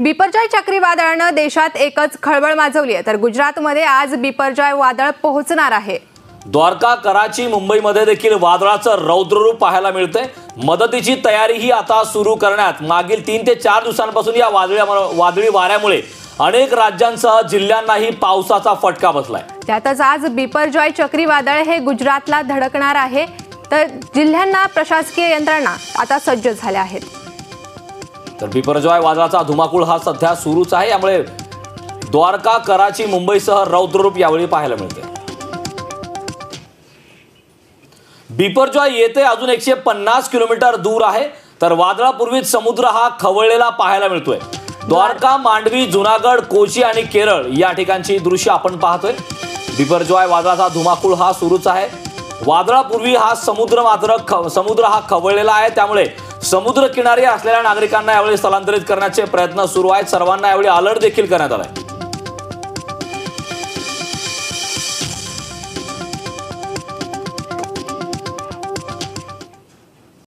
बिपरजॉय चक्रीवादळानं देशात एकच खळबळ माजवली आहे. तर गुजरातमध्ये आज बिपरजॉय वादळ पोहोचणार आहे. द्वारका कराची मुंबईमध्ये देखील वादळाचं रौद्ररूप पाहायला मिळतंय. मदतीची तयारीही आता सुरू करण्यात. मागील तीन ते चार दिवसांपासून या वादळ्या वादळी वाऱ्यामुळे अनेक राज्यांसह जिल्ह्यांनाही पावसाचा फटका बसलाय. त्यातच आज बिपरजॉय चक्रीवादळ हे गुजरातला धडकणार आहे. तर जिल्ह्यांना प्रशासकीय यंत्रणा आता सज्ज झाल्या आहेत. तर बिपरजॉय वादळाचा धुमाकूळ हा सध्या सुरूच आहे. यामुळे द्वारका कराची मुंबईसह रौद्ररूप यावेळी पाहायला मिळते. बिपरजॉय येथे अजून एकशे पन्नास किलोमीटर दूर आहे. तर वादळापूर्वीच समुद्र हा खवळलेला पाहायला मिळतोय. द्वारका मांडवी जुनागड कोची आणि केरळ या ठिकाणची दृश्य आपण पाहतोय. बिपरजॉय वादळाचा धुमाकूळ हा सुरूच आहे. वादळापूर्वी हा समुद्र मात्र ख- समुद्र हा खवळलेला आहे. त्यामुळे समुद्र किनारी असलेल्या नागरिकांना यावेळी स्थलांतरित करण्याचे प्रयत्न सुरू आहेत. सर्वांना यावेळी अलर्ट देखील करण्यात आलाय.